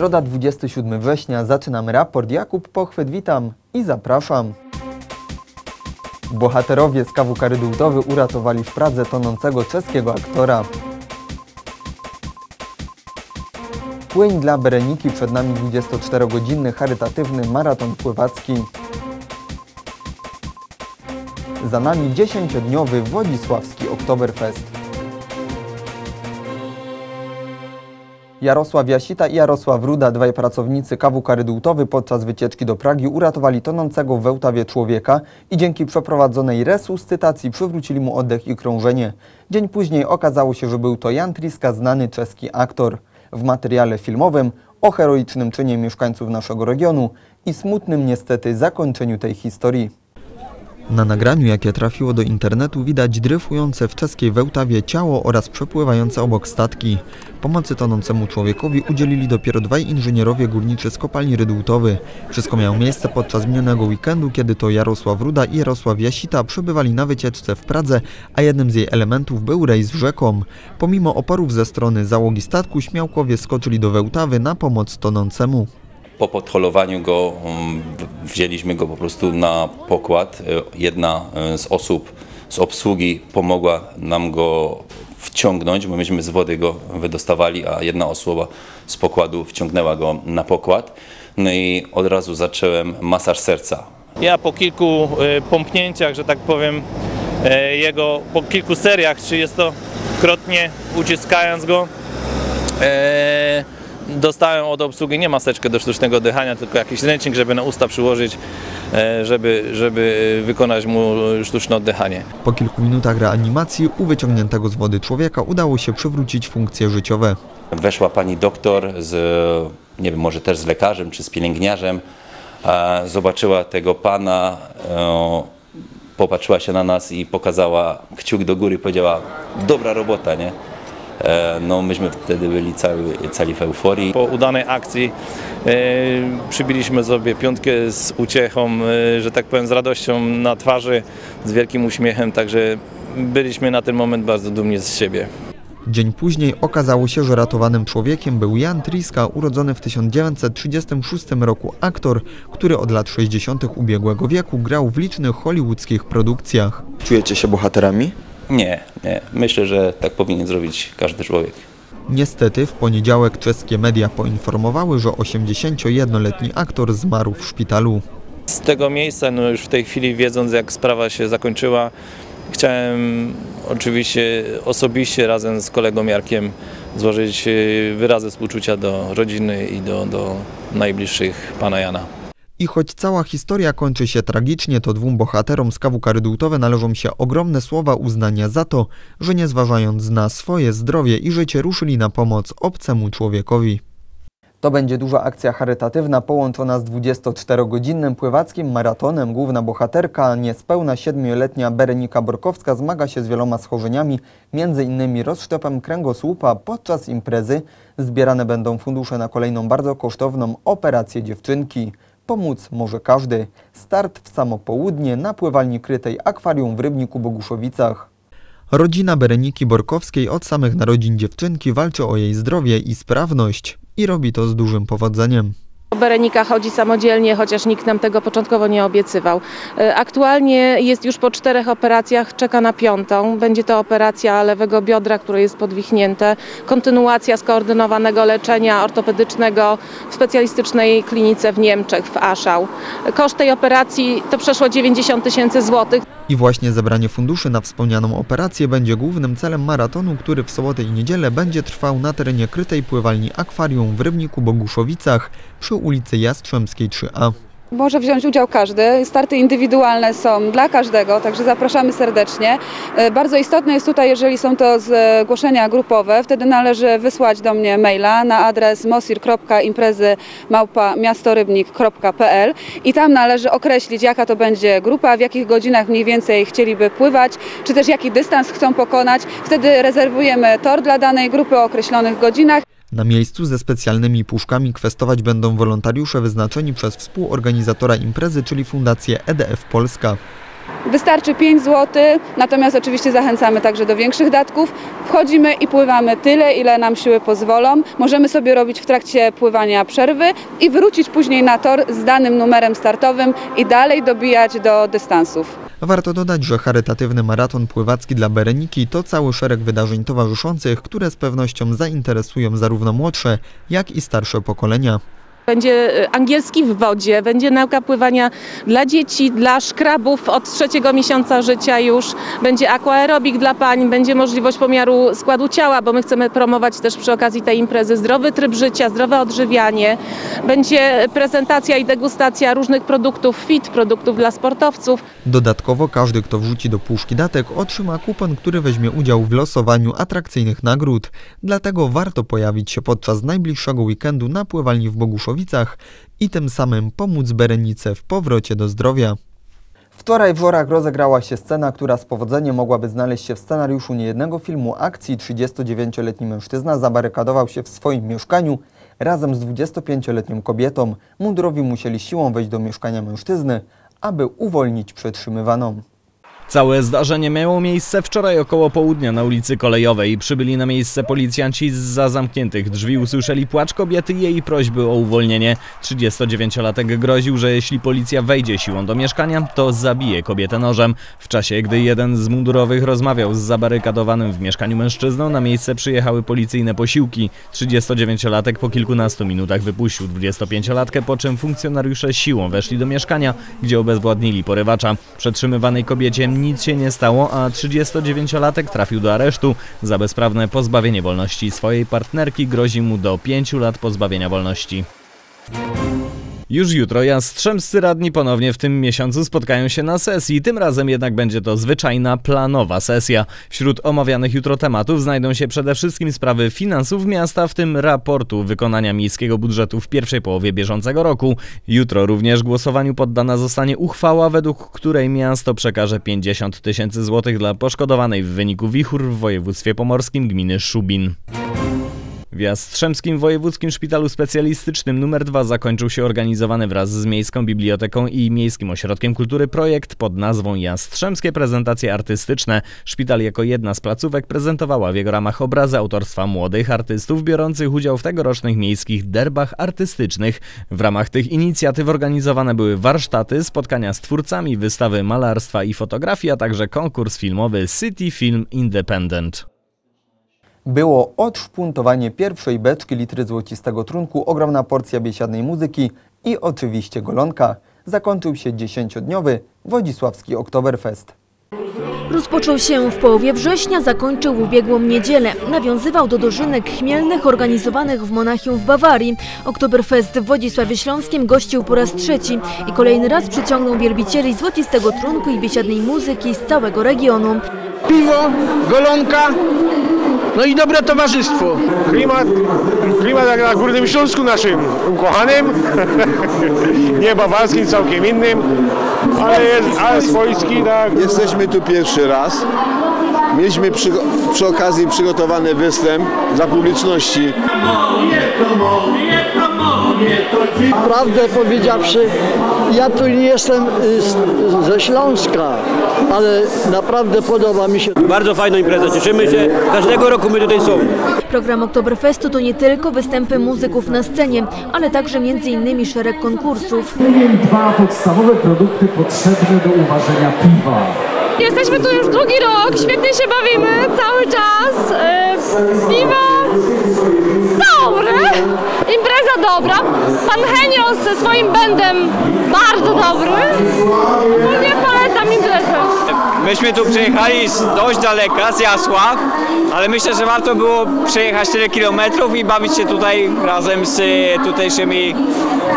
Środa 27 września zaczynamy raport. Jakub Pochwyt, witam i zapraszam. Bohaterowie z kawu Karydultowy uratowali w Pradze tonącego czeskiego aktora. Płyń dla Bereniki przed nami 24-godzinny charytatywny maraton pływacki. Za nami 10-dniowy Wodzisławski Oktoberfest. Jarosław Jasita i Jarosław Ruda, dwaj pracownicy kawu Karydultowy podczas wycieczki do Pragi uratowali tonącego w Wełtawie człowieka i dzięki przeprowadzonej resuscytacji przywrócili mu oddech i krążenie. Dzień później okazało się, że był to Jan Triska, znany czeski aktor. W materiale filmowym o heroicznym czynie mieszkańców naszego regionu i smutnym niestety zakończeniu tej historii. Na nagraniu, jakie trafiło do internetu, widać dryfujące w czeskiej Wełtawie ciało oraz przepływające obok statki. Pomocy tonącemu człowiekowi udzielili dopiero dwaj inżynierowie górniczy z kopalni Rydultowy. Wszystko miało miejsce podczas minionego weekendu, kiedy to Jarosław Ruda i Jarosław Jasita przebywali na wycieczce w Pradze, a jednym z jej elementów był rejs rzeką. Pomimo oporów ze strony załogi statku, śmiałkowie skoczyli do Wełtawy na pomoc tonącemu. Po podholowaniu go w- wzięliśmy go po prostu na pokład. E, Jedna e, z osób z obsługi pomogła nam go wciągnąć, bo myśmy z wody go wydostawali, a jedna osoba z pokładu wciągnęła go na pokład. No i od razu zacząłem masaż serca. Ja po kilku e, pompnięciach, że tak powiem, jego po kilku seriach, 30-krotnie uciskając go, dostałem od obsługi nie maseczkę do sztucznego dychania, tylko jakiś ręcznik, żeby na usta przyłożyć, e, żeby, żeby wykonać mu sztuczne oddychanie. Po kilku minutach reanimacji u wyciągniętego z wody człowieka udało się przywrócić funkcje życiowe. Weszła pani doktor z, nie wiem, może też z lekarzem czy z pielęgniarzem, a zobaczyła tego pana, e, popatrzyła się na nas i pokazała kciuk do góry, powiedziała dobra robota, nie? E, No myśmy wtedy byli cały, cali w euforii. Po udanej akcji e, przybiliśmy sobie piątkę z uciechą, e, że tak powiem z radością na twarzy, z wielkim uśmiechem, także byliśmy na ten moment bardzo dumni z siebie. Dzień później okazało się, że ratowanym człowiekiem był Jan Triska, urodzony w 1936 roku aktor, który od lat 60. ubiegłego wieku grał w licznych hollywoodzkich produkcjach. Czujecie się bohaterami? Nie, nie, myślę, że tak powinien zrobić każdy człowiek. Niestety w poniedziałek czeskie media poinformowały, że 81-letni aktor zmarł w szpitalu. Z tego miejsca, no już w tej chwili wiedząc jak sprawa się zakończyła, chciałem oczywiście osobiście razem z kolegą Jarkiem złożyć e, wyrazy współczucia do rodziny i do, do najbliższych pana Jana. I choć cała historia kończy się tragicznie, to dwóm bohaterom z kawu Karydultowe należą się ogromne słowa uznania za to, że nie zważając na swoje zdrowie i życie ruszyli na pomoc obcemu człowiekowi. To będzie duża akcja charytatywna połączona z 24-godzinnym pływackim maratonem. Główna bohaterka, niespełna 7-letnia Berenika Borkowska, zmaga się z wieloma schorzeniami, m.in. rozszczepem kręgosłupa. Podczas imprezy zbierane będą fundusze na kolejną bardzo kosztowną operację dziewczynki. Pomóc może każdy. Start w samo południe na pływalni krytej Akwarium w Rybniku Boguszowicach. Rodzina Bereniki Borkowskiej od samych narodzin dziewczynki walczy o jej zdrowie i sprawność i robi to z dużym powodzeniem. Berenika chodzi samodzielnie, chociaż nikt nam tego początkowo nie obiecywał. E, Aktualnie jest już po czterech operacjach, czeka na piątą. Będzie to operacja lewego biodra, które jest podwichnięte, kontynuacja skoordynowanego leczenia ortopedycznego w specjalistycznej klinice w Niemczech, w Aschau. Koszt tej operacji to przeszło 90 tysięcy złotych. I właśnie zebranie funduszy na wspomnianą operację będzie głównym celem maratonu, który w sobotę i niedzielę będzie trwał na terenie krytej pływalni Akwarium w Rybniku Boguszowicach przy ulicy Jastrzębskiej 3A. Może wziąć udział każdy. Starty indywidualne są dla każdego, także zapraszamy serdecznie. E, Bardzo istotne jest tutaj, jeżeli są to zgłoszenia grupowe, wtedy należy wysłać do mnie maila na adres mosir.imprezy.miastorybnik.pl i tam należy określić, jaka to będzie grupa, w jakich godzinach mniej więcej chcieliby pływać, czy też jaki dystans chcą pokonać. Wtedy rezerwujemy tor dla danej grupy o określonych godzinach. Na miejscu ze specjalnymi puszkami kwestować będą wolontariusze wyznaczeni przez współorganizatora imprezy, czyli Fundację EDF Polska. Wystarczy 5 zł, natomiast oczywiście zachęcamy także do większych datków. Wchodzimy i pływamy tyle, ile nam siły pozwolą. Możemy sobie robić w trakcie pływania przerwy i wrócić później na tor z danym numerem startowym i dalej dobijać do dystansów. Warto dodać, że charytatywny maraton pływacki dla Bereniki to cały szereg wydarzeń towarzyszących, które z pewnością zainteresują zarówno młodsze, jak i starsze pokolenia. Będzie e, angielski w wodzie, będzie nauka pływania dla dzieci, dla szkrabów od trzeciego miesiąca życia już, będzie aquaerobik dla pań, będzie możliwość pomiaru składu ciała, bo my chcemy promować też przy okazji tej imprezy zdrowy tryb życia, zdrowe odżywianie. Będzie prezentacja i degustacja różnych produktów fit, produktów dla sportowców. Dodatkowo każdy, kto wrzuci do puszki datek, otrzyma kupon, który weźmie udział w losowaniu atrakcyjnych nagród. Dlatego warto pojawić się podczas najbliższego weekendu na pływalni w Boguszowicach i tym samym pomóc Berenice w powrocie do zdrowia. Wczoraj w Żorach rozegrała się scena, która z powodzeniem mogłaby znaleźć się w scenariuszu niejednego filmu akcji. 39-letni mężczyzna zabarykadował się w swoim mieszkaniu razem z 25-letnią kobietą. Mundurowi musieli siłą wejść do mieszkania mężczyzny, aby uwolnić przetrzymywaną. Całe zdarzenie miało miejsce wczoraj około południa na ulicy Kolejowej. Przybyli na miejsce policjanci za zamkniętych drzwi usłyszeli płacz kobiety i jej prośby o uwolnienie. 39-latek groził, że jeśli policja wejdzie siłą do mieszkania, to zabije kobietę nożem. W czasie, gdy jeden z mundurowych rozmawiał z zabarykadowanym w mieszkaniu mężczyzną, na miejsce przyjechały policyjne posiłki. 39-latek po kilkunastu minutach wypuścił 25-latkę, po czym funkcjonariusze siłą weszli do mieszkania, gdzie obezwładnili porywacza. Przetrzymywanej kobiecie nic się nie stało, a 39-latek trafił do aresztu. Za bezprawne pozbawienie wolności swojej partnerki grozi mu do 5 lat pozbawienia wolności. Już jutro Jastrzębscy radni ponownie w tym miesiącu spotkają się na sesji. Tym razem jednak będzie to zwyczajna, planowa sesja. Wśród omawianych jutro tematów znajdą się przede wszystkim sprawy finansów miasta, w tym raportu wykonania miejskiego budżetu w pierwszej połowie bieżącego roku. Jutro również głosowaniu poddana zostanie uchwała, według której miasto przekaże 50 tysięcy złotych dla poszkodowanej w wyniku wichur w województwie pomorskim gminy Szubin. W Jastrzębskim Wojewódzkim Szpitalu Specjalistycznym nr 2 zakończył się organizowany wraz z Miejską Biblioteką i Miejskim Ośrodkiem Kultury projekt pod nazwą Jastrzębskie Prezentacje Artystyczne. Szpital jako jedna z placówek prezentowała w jego ramach obrazy autorstwa młodych artystów biorących udział w tegorocznych miejskich derbach artystycznych. W ramach tych inicjatyw organizowane były warsztaty, spotkania z twórcami, wystawy malarstwa i fotografii, a także konkurs filmowy City Film Independent. Było odszpuntowanie pierwszej beczki litry złocistego trunku, ogromna porcja biesiadnej muzyki i oczywiście golonka. Zakończył się dziesięciodniowy Wodzisławski Oktoberfest. Rozpoczął się w połowie września, zakończył w ubiegłą niedzielę. Nawiązywał do dożynek chmielnych organizowanych w Monachium w Bawarii. Oktoberfest w Wodzisławie Śląskim gościł po raz trzeci i kolejny raz przyciągnął wielbicieli złocistego trunku i biesiadnej muzyki z całego regionu. piwo, golonka, no i dobre towarzystwo. Klimat, klimat jak na Górnym Śląsku naszym ukochanym, nie bawarskim, całkiem innym, ale, jest, ale swojski, tak. Jesteśmy tu pierwszy raz. Mieliśmy przy, przy okazji przygotowany występ dla publiczności. Prawdę powiedziawszy, ja tu nie jestem y, z, ze Śląska, ale naprawdę podoba mi się. Bardzo fajna impreza, cieszymy się. Każdego roku my tutaj są. Program Oktoberfestu to nie tylko występy muzyków na scenie, ale także m.in. szereg konkursów. Dwa podstawowe produkty potrzebne do uważenia piwa. Jesteśmy tu już drugi rok, świetnie się bawimy cały czas. Yy, piwo dobre, impreza dobra. Pan Henio ze swoim bendem bardzo dobry. Ogólnie polecam imprezę. Myśmy tu przyjechali z dość daleka, z Jasław, ale myślę, że warto było przejechać tyle kilometrów i bawić się tutaj razem z e, tutejszymi,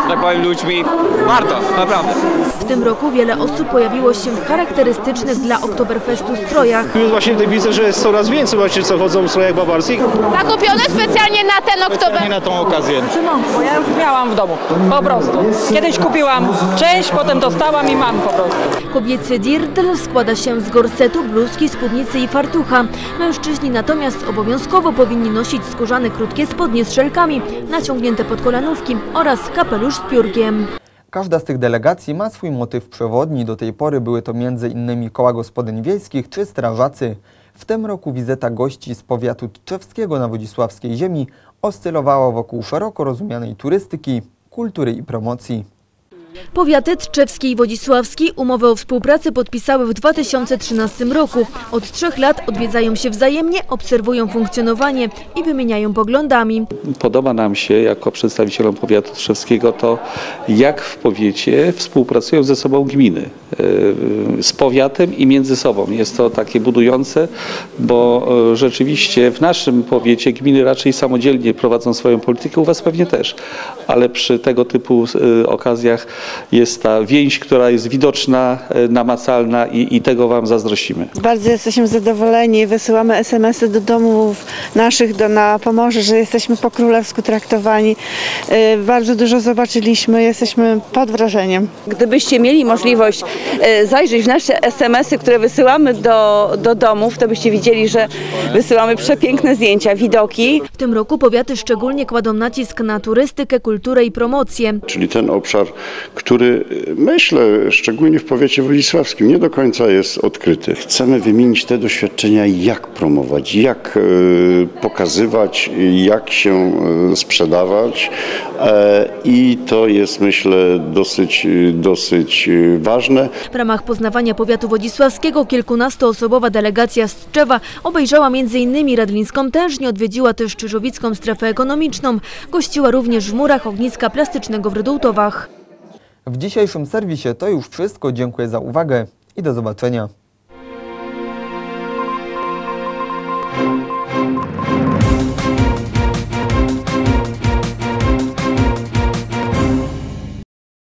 tak powiem, ludźmi. Warto, naprawdę. W tym roku wiele osób pojawiło się w charakterystycznych dla Oktoberfestu strojach. Już właśnie tutaj widzę, że jest coraz więcej właśnie co chodzą w strojach bawarskich. Zakupione specjalnie na ten oktober. na tą okazję. Bo ja już miałam w domu, po prostu. Kiedyś kupiłam część, potem dostałam i mam po prostu. Kobiecy dirndl składa się z gorsetu, bluzki, spódnicy i fartucha. Mężczyźni natomiast obowiązkowo powinni nosić skórzane krótkie spodnie z szelkami, naciągnięte pod kolanówki oraz kapelusz z piórkiem. Każda z tych delegacji ma swój motyw przewodni. Do tej pory były to m.in. koła gospodyń wiejskich czy strażacy. W tym roku wizyta gości z powiatu tczewskiego na Wodzisławskiej ziemi oscylowała wokół szeroko rozumianej turystyki, kultury i promocji. Powiaty Tczewski i Wodzisławski umowę o współpracy podpisały w 2013 roku. Od trzech lat odwiedzają się wzajemnie, obserwują funkcjonowanie i wymieniają poglądami. Podoba nam się jako przedstawicielom powiatu trzewskiego to, jak w powiecie współpracują ze sobą gminy, e, z powiatem i między sobą. Jest to takie budujące, bo e, rzeczywiście w naszym powiecie gminy raczej samodzielnie prowadzą swoją politykę, u Was pewnie też, ale przy tego typu e, okazjach jest ta więź, która jest widoczna, e, namacalna i, i tego Wam zazdrościmy. Bardzo jesteśmy zadowoleni. Wysyłamy SMS-y do domów naszych do, na Pomorze, że jesteśmy po królewsku traktowani. Yy, Bardzo dużo zobaczyliśmy, jesteśmy pod wrażeniem. Gdybyście mieli możliwość e, zajrzeć w nasze SMS-y, które wysyłamy do, do domów, to byście widzieli, że wysyłamy przepiękne zdjęcia, widoki. W tym roku powiaty szczególnie kładą nacisk na turystykę, kulturę i promocję. czyli ten obszar, który y, myślę, szczególnie w powiecie wodzisławskim, nie do końca jest odkryty. Chcemy wymienić te doświadczenia, jak promować, jak y, pokazywać, jak się y, sprzedawać e, i to jest myślę dosyć, dosyć ważne. W ramach poznawania powiatu wodzisławskiego kilkunastoosobowa delegacja z Tczewa obejrzała m.in. Radlińską Tężnię, odwiedziła też Czyżowicką strefę ekonomiczną, gościła również w murach ogniska plastycznego w Rydułtowach. W dzisiejszym serwisie to już wszystko. Dziękuję za uwagę i do zobaczenia.